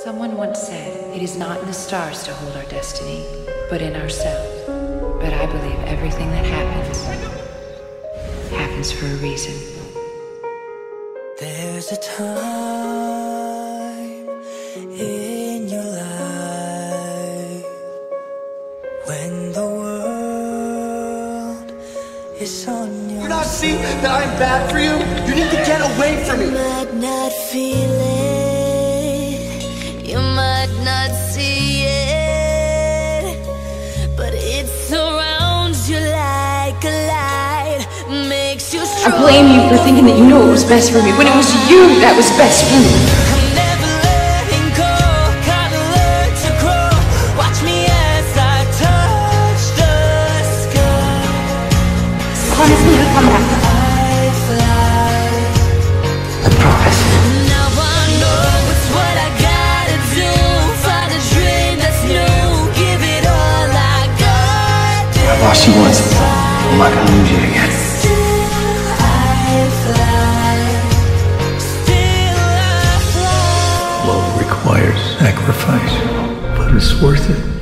Someone once said, It is not in the stars to hold our destiny, but in ourselves. But I believe everything that happens happens for a reason. There's a time in your life when the world is on your You not see that I'm bad for you? You need to get away from me. Might not feel it, you might not see it, but it surrounds you like a light, makes you I blame you for thinking that you knew what was best for me when it was you that was best for me. I'm never letting go, Lost you once. I'm not gonna lose you again. Love requires sacrifice, but it's worth it.